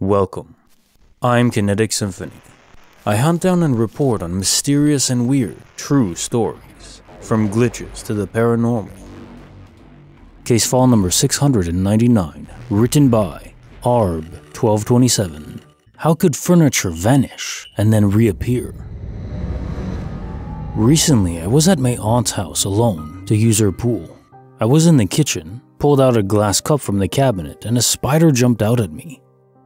Welcome. I'm Kinetic Symphony. I hunt down and report on mysterious and weird, true stories, from glitches to the paranormal. Case file number 699, written by ARB 1227. How could furniture vanish and then reappear? Recently, I was at my aunt's house alone to use her pool. I was in the kitchen, pulled out a glass cup from the cabinet, and a spider jumped out at me.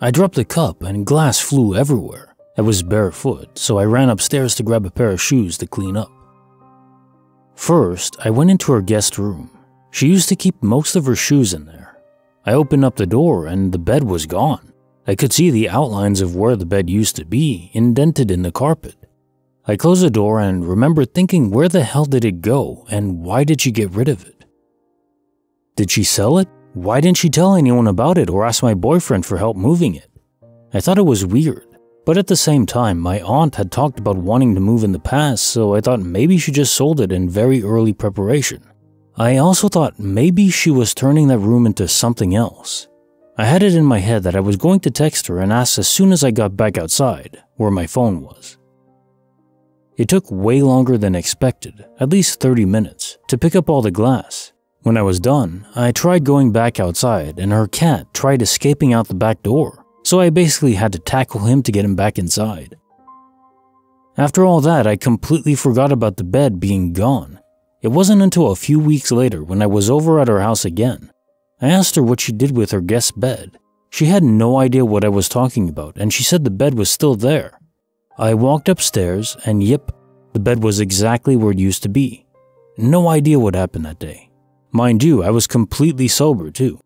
I dropped the cup and glass flew everywhere. I was barefoot, so I ran upstairs to grab a pair of shoes to clean up. First, I went into her guest room. She used to keep most of her shoes in there. I opened up the door and the bed was gone. I could see the outlines of where the bed used to be indented in the carpet. I closed the door and remembered thinking where the hell did it go and why did she get rid of it? Did she sell it? Why didn't she tell anyone about it or ask my boyfriend for help moving it? I thought it was weird, but at the same time, my aunt had talked about wanting to move in the past, so I thought maybe she just sold it in very early preparation. I also thought maybe she was turning that room into something else. I had it in my head that I was going to text her and ask as soon as I got back outside where my phone was. It took way longer than expected, at least 30 minutes, to pick up all the glass. When I was done, I tried going back outside and her cat tried escaping out the back door, so I basically had to tackle him to get him back inside. After all that, I completely forgot about the bed being gone. It wasn't until a few weeks later when I was over at her house again. I asked her what she did with her guest bed. She had no idea what I was talking about, and she said the bed was still there. I walked upstairs, and yep, the bed was exactly where it used to be. No idea what happened that day. Mind you, I was completely sober too.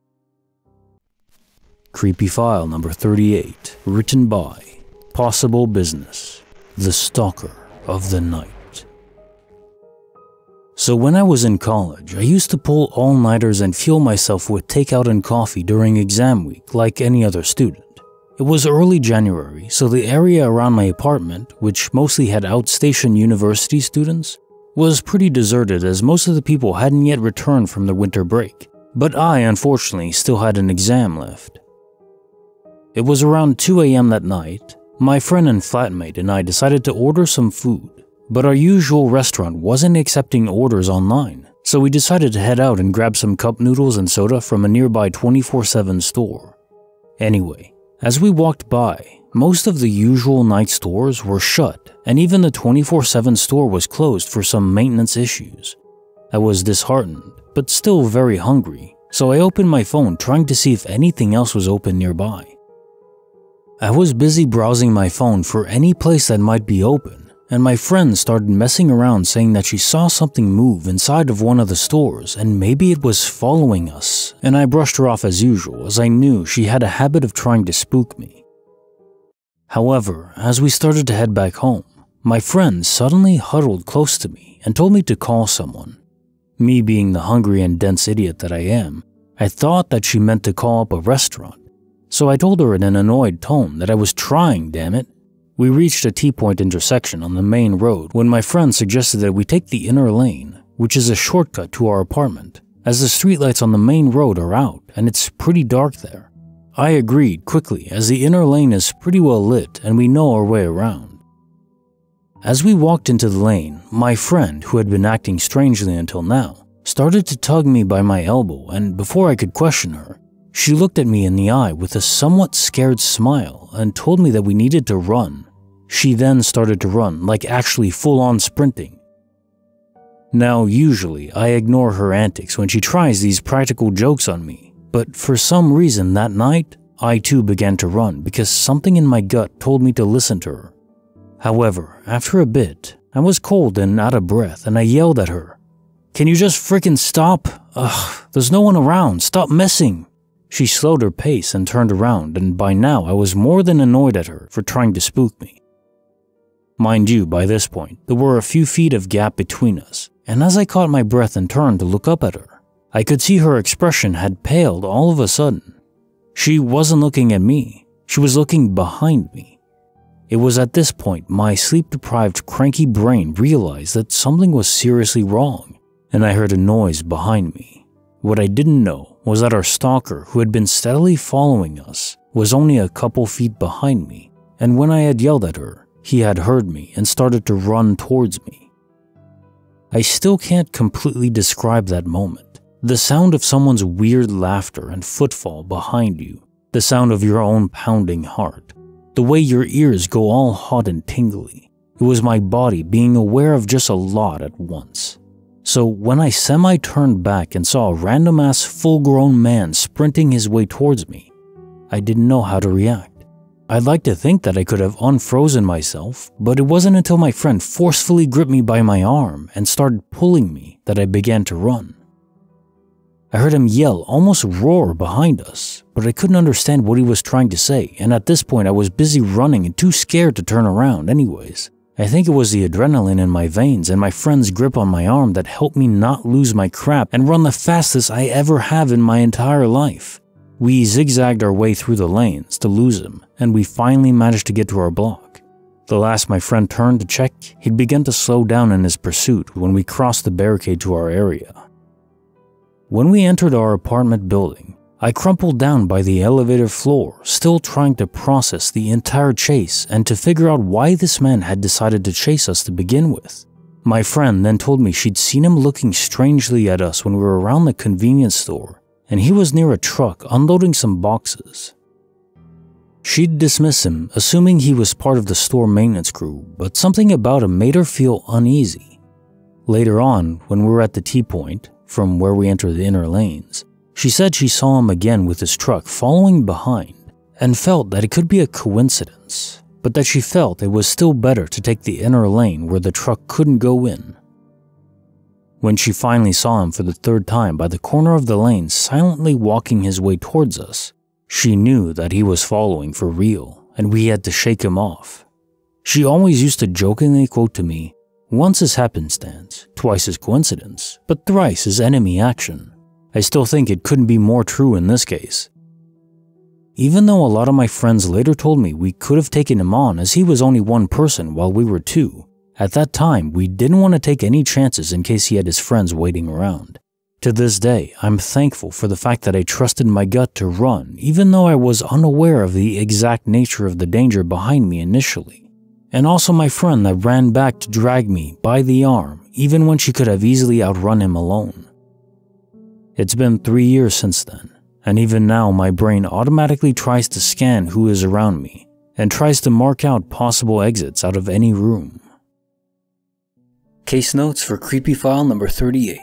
Creepy file number 38, written by Possible Business, The Stalker of the Night. So, when I was in college, I used to pull all nighters and fuel myself with takeout and coffee during exam week, like any other student. It was early January, so the area around my apartment, which mostly had outstation university students, was pretty deserted as most of the people hadn't yet returned from their winter break, but I unfortunately still had an exam left. It was around 2 a.m. that night. My friend and flatmate and I decided to order some food, but our usual restaurant wasn't accepting orders online, so we decided to head out and grab some cup noodles and soda from a nearby 24 7 store. Anyway, as we walked by, most of the usual night stores were shut, and even the 24 7 store was closed for some maintenance issues. I was disheartened, but still very hungry, so I opened my phone trying to see if anything else was open nearby. I was busy browsing my phone for any place that might be open, and my friend started messing around saying that she saw something move inside of one of the stores and maybe it was following us, and I brushed her off as usual as I knew she had a habit of trying to spook me. However, as we started to head back home, my friend suddenly huddled close to me and told me to call someone. Me being the hungry and dense idiot that I am, I thought that she meant to call up a restaurant. So I told her in an annoyed tone that I was trying, damn it. We reached a T point intersection on the main road when my friend suggested that we take the inner lane, which is a shortcut to our apartment, as the streetlights on the main road are out and it's pretty dark there. I agreed quickly as the inner lane is pretty well lit and we know our way around. As we walked into the lane, my friend, who had been acting strangely until now, started to tug me by my elbow, and before I could question her, she looked at me in the eye with a somewhat scared smile and told me that we needed to run. She then started to run, like actually full on sprinting. Now, usually, I ignore her antics when she tries these practical jokes on me, but for some reason that night, I too began to run because something in my gut told me to listen to her. However, after a bit, I was cold and out of breath and I yelled at her, Can you just frickin' stop? Ugh, there's no one around, stop messing. She slowed her pace and turned around, and by now I was more than annoyed at her for trying to spook me. Mind you, by this point, there were a few feet of gap between us, and as I caught my breath and turned to look up at her, I could see her expression had paled all of a sudden. She wasn't looking at me, she was looking behind me. It was at this point my sleep deprived, cranky brain realized that something was seriously wrong, and I heard a noise behind me. What I didn't know was that our stalker, who had been steadily following us, was only a couple feet behind me, and when I had yelled at her, he had heard me and started to run towards me. I still can't completely describe that moment. The sound of someone's weird laughter and footfall behind you, the sound of your own pounding heart, the way your ears go all hot and tingly. It was my body being aware of just a lot at once. So when I semi turned back and saw a random ass full grown man sprinting his way towards me, I didn't know how to react. I'd like to think that I could have unfrozen myself, but it wasn't until my friend forcefully gripped me by my arm and started pulling me that I began to run. I heard him yell, almost roar behind us, but I couldn't understand what he was trying to say, and at this point I was busy running and too scared to turn around anyways. I think it was the adrenaline in my veins and my friend's grip on my arm that helped me not lose my crap and run the fastest I ever have in my entire life. We zigzagged our way through the lanes to lose him, and we finally managed to get to our block. The last my friend turned to check, he'd begun to slow down in his pursuit when we crossed the barricade to our area. When we entered our apartment building, I crumpled down by the elevator floor, still trying to process the entire chase and to figure out why this man had decided to chase us to begin with. My friend then told me she'd seen him looking strangely at us when we were around the convenience store and he was near a truck unloading some boxes. She'd dismiss him, assuming he was part of the store maintenance crew, but something about him made her feel uneasy. Later on, when we were at the T point, from where we enter the inner lanes, she said she saw him again with his truck following behind and felt that it could be a coincidence, but that she felt it was still better to take the inner lane where the truck couldn't go in. When she finally saw him for the third time by the corner of the lane silently walking his way towards us, she knew that he was following for real and we had to shake him off. She always used to jokingly quote to me, Once is happenstance, twice is coincidence, but thrice is enemy action. I still think it couldn't be more true in this case. Even though a lot of my friends later told me we could have taken him on as he was only one person while we were two, at that time, we didn't want to take any chances in case he had his friends waiting around. To this day, I'm thankful for the fact that I trusted my gut to run, even though I was unaware of the exact nature of the danger behind me initially. And also my friend that ran back to drag me by the arm, even when she could have easily outrun him alone. It's been three years since then, and even now my brain automatically tries to scan who is around me and tries to mark out possible exits out of any room. Case notes for creepy file number 38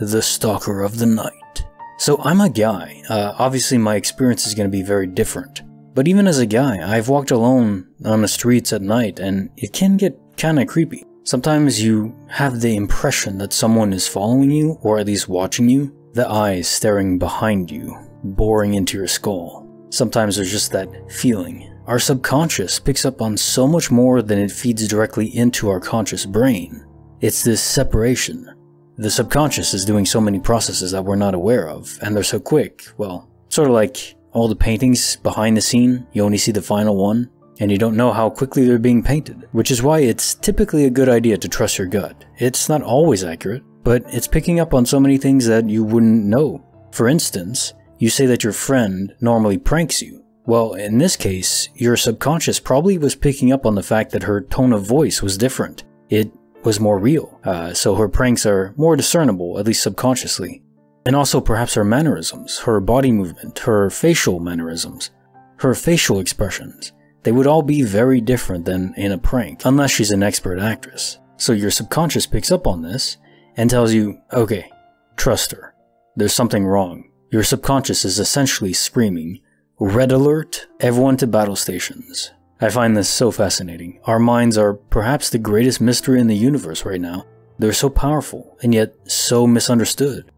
The Stalker of the Night. So, I'm a guy. Uh, obviously, my experience is going to be very different. But even as a guy, I've walked alone on the streets at night and it can get kinda creepy. Sometimes you have the impression that someone is following you, or at least watching you, the eyes staring behind you, boring into your skull. Sometimes there's just that feeling our subconscious picks up on so much more than it feeds directly into our conscious brain. It's this separation. The subconscious is doing so many processes that we're not aware of, and they're so quick. Well, sort of like all the paintings behind the scene, you only see the final one, and you don't know how quickly they're being painted, which is why it's typically a good idea to trust your gut. It's not always accurate, but it's picking up on so many things that you wouldn't know. For instance, you say that your friend normally pranks you, well, in this case, your subconscious probably was picking up on the fact that her tone of voice was different. It was more real, uh, so her pranks are more discernible, at least subconsciously. And also perhaps her mannerisms, her body movement, her facial mannerisms, her facial expressions. They would all be very different than in a prank, unless she's an expert actress. So your subconscious picks up on this and tells you, okay, trust her. There's something wrong. Your subconscious is essentially screaming, Red alert, everyone to battle stations. I find this so fascinating. Our minds are perhaps the greatest mystery in the universe right now. They're so powerful, and yet so misunderstood.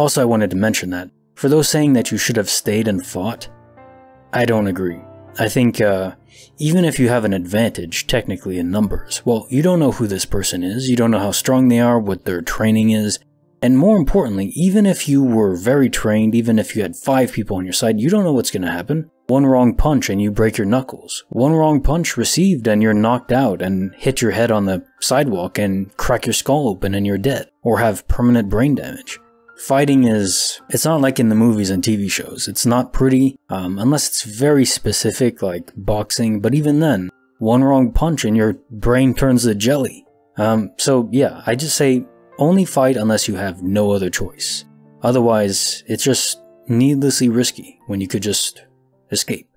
Also, I wanted to mention that, for those saying that you should have stayed and fought, I don't agree. I think, uh, even if you have an advantage, technically in numbers, well, you don't know who this person is, you don't know how strong they are, what their training is, and more importantly, even if you were very trained, even if you had five people on your side, you don't know what's going to happen. One wrong punch and you break your knuckles. One wrong punch received and you're knocked out and hit your head on the sidewalk and crack your skull open and you're dead, or have permanent brain damage. Fighting is it's not like in the movies and TV shows. It's not pretty um, unless it's very specific like boxing, but even then, one wrong punch and your brain turns to jelly. Um, so yeah, I just say only fight unless you have no other choice. Otherwise, it's just needlessly risky when you could just escape.